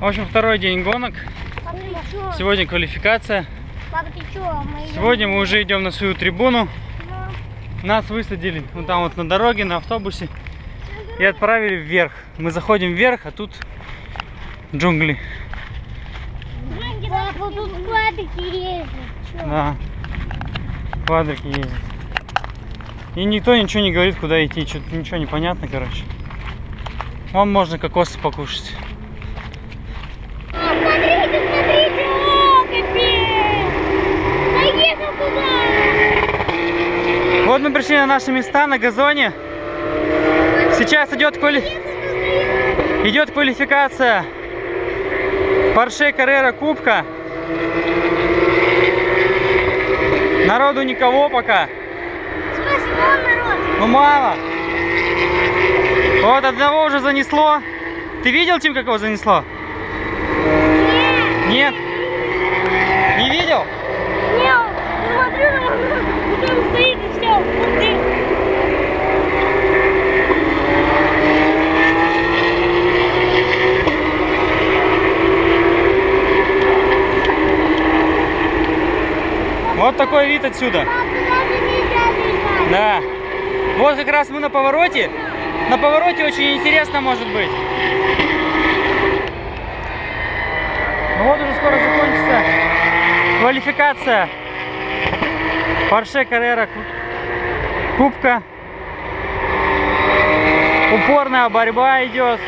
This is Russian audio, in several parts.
В общем, второй день гонок. Сегодня квалификация. Сегодня мы уже идем на свою трибуну. Ну, Нас высадили вот там вот на дороге, на автобусе. И отправили вверх. Мы заходим вверх, а тут джунгли. Папа, тут квадрики ездят. Да. Квадрики ездят. И никто ничего не говорит, куда идти. Что-то ничего не понятно, короче. Вон можно кокосы покушать. Вот мы пришли на наши места на газоне. Сейчас идет квали... идет квалификация Porsche Carrera Кубка. Народу никого пока. Ну мало. Вот одного уже занесло. Ты видел, Тим, как его занесло? Нет? Не видел? Не, смотрю на него, вот он стоит и все. Вот ты. Такой вид отсюда. Да. Вот как раз мы на повороте. На повороте очень интересно может быть. Ну вот уже скоро закончится квалификация. Carrera Ку- Кубка. Упорная борьба идет.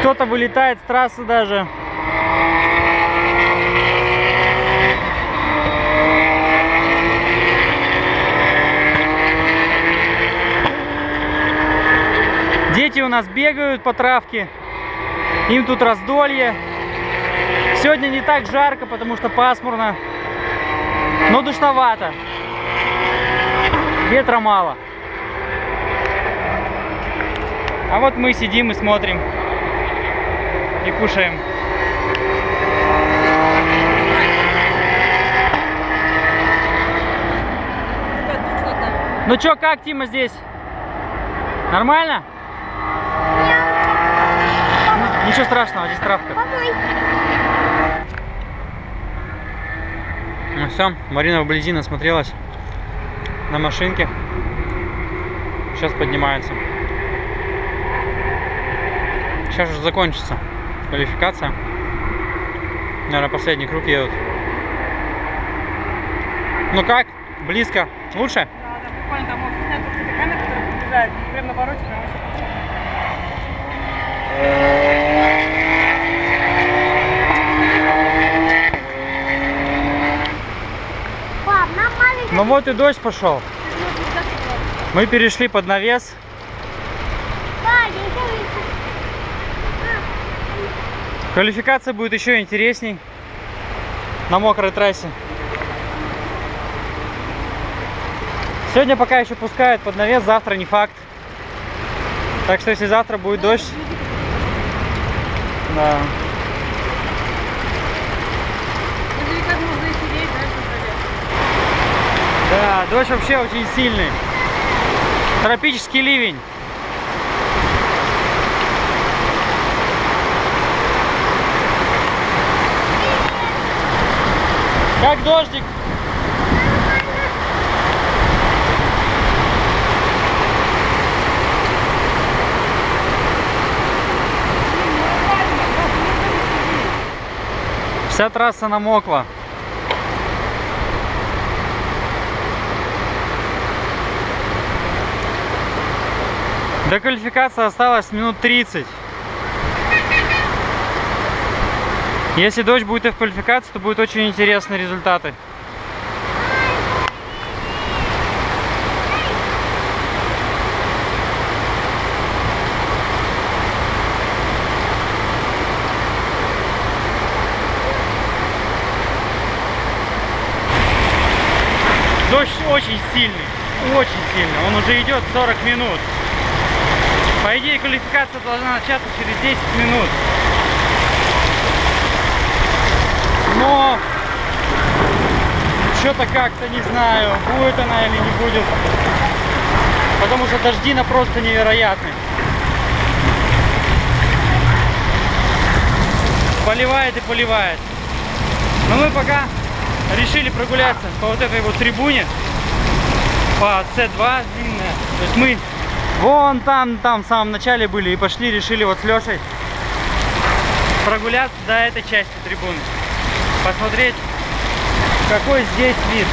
Кто-то вылетает с трассы даже. Дети у нас бегают по травке. Им тут раздолье. Сегодня не так жарко, потому что пасмурно. Но душновато. Ветра мало. А вот мы сидим и смотрим. И кушаем. Ну чё, как Тима здесь? Нормально? Ничего страшного, здесь травка. Помой. Ну все, Марина вблизи насмотрелась на машинке. Сейчас поднимается. Сейчас уже закончится квалификация. Наверное, последний круг едут. Ну как? Близко? Лучше? Да, да, буквально там можно снять вот с этой камеры, которая приближает, прямо на повороте, прям вообще. Ну вот и дождь пошел. Мы перешли под навес. Делаю- Квалификация будет еще интересней на мокрой трассе. Сегодня пока еще пускают под навес, завтра не факт. Так что если завтра будет дождь, да. Вроде как можно сидеть, например. Да, дождь вообще очень сильный. Тропический ливень. Как дождик? Вся трасса намокла. До квалификации осталось минут 30. Если дождь будет и в квалификации, то будут очень интересные результаты. Дождь очень сильный, очень сильный. Он уже идет 40 минут. По идее, квалификация должна начаться через 10 минут. Но что-то как-то не знаю, будет она или не будет. Потому что дождина просто невероятны. поливает и поливает. Но мы пока решили прогуляться по вот этой вот трибуне, по С2 длинная. То есть мы вон там, там в самом начале были и пошли, решили вот с Лешей прогуляться до этой части трибуны. Посмотреть, какой здесь вид.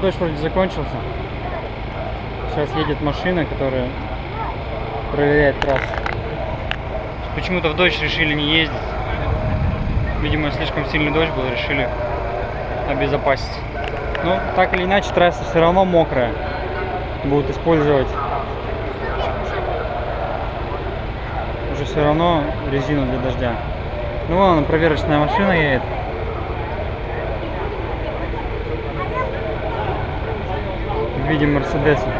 Дождь вроде закончился. Сейчас едет машина, которая проверяет трассу. Почему-то в дождь решили не ездить. Видимо, слишком сильный дождь был, решили обезопасить. Но так или иначе трасса все равно мокрая. Будут использовать уже все равно резину для дождя. Ну вон проверочная машина едет. Виде Мерседеса.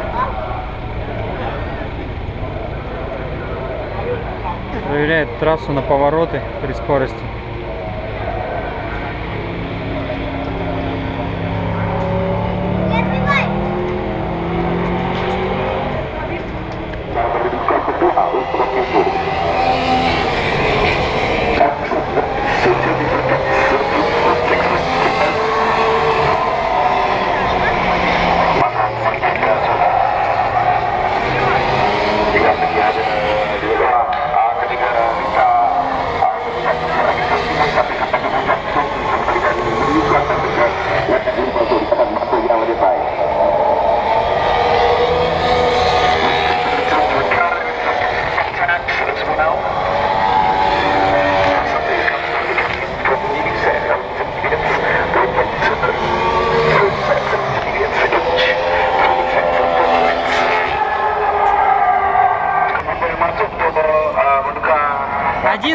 Проверяет трассу на повороты при скорости.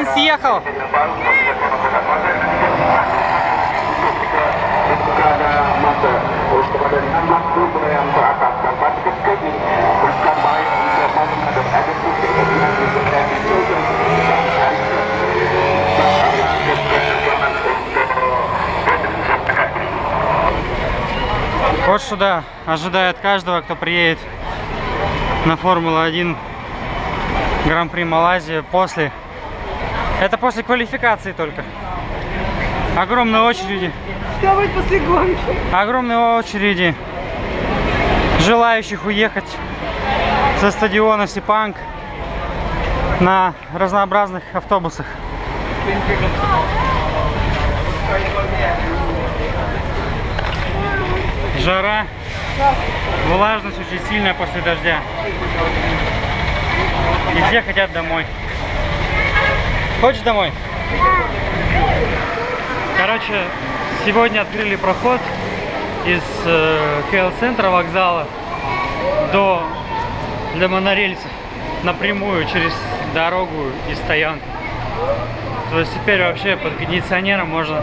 Один съехал. Вот что да, ожидает каждого, кто приедет на Формулу-1 Гран-при Малайзии после. Это после квалификации только. Огромные очереди. Что будет после гонки? Огромные очереди желающих уехать со стадиона Сипанг на разнообразных автобусах. Жара, влажность очень сильная после дождя. И все хотят домой. Хочешь домой? Короче, сегодня открыли проход из э, КЛ-центра вокзала до для монорельсов напрямую через дорогу и стоянку. То есть теперь вообще под кондиционером можно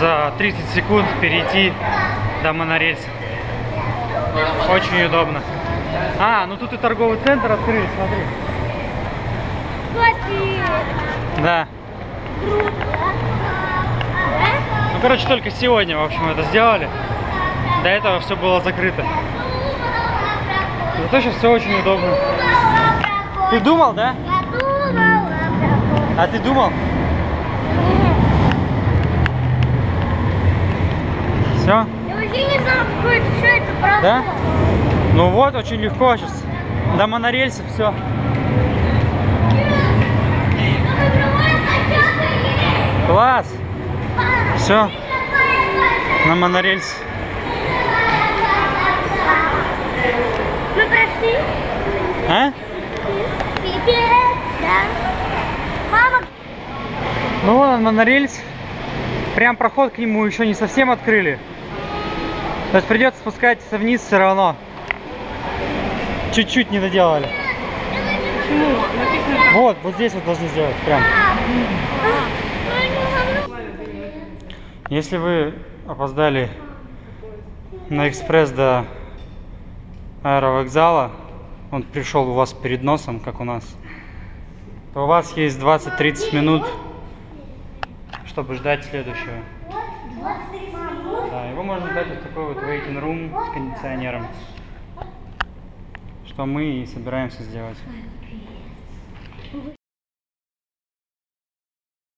за 30 секунд перейти до монорельса. Очень удобно. А, ну тут и торговый центр открыли, смотри. Да. Ну, короче, только сегодня, в общем, это сделали. До этого все было закрыто. Зато сейчас все очень удобно. Ты думал, да? А ты думал? Все? Да? Ну вот, очень легко сейчас. До монорельсов все. Класс! Все, на монорельс. Прошли. А? Ну вон он, монорельс. Прям проход к нему еще не совсем открыли. То есть придется спускаться вниз все равно. Чуть-чуть не доделали. Вот, вот здесь вот должны сделать прям. Если вы опоздали на экспресс до аэровокзала, он пришел у вас перед носом, как у нас, то у вас есть 20-30 минут, чтобы ждать следующего. Да, его можно дать вот такой вот waiting room с кондиционером, что мы и собираемся сделать.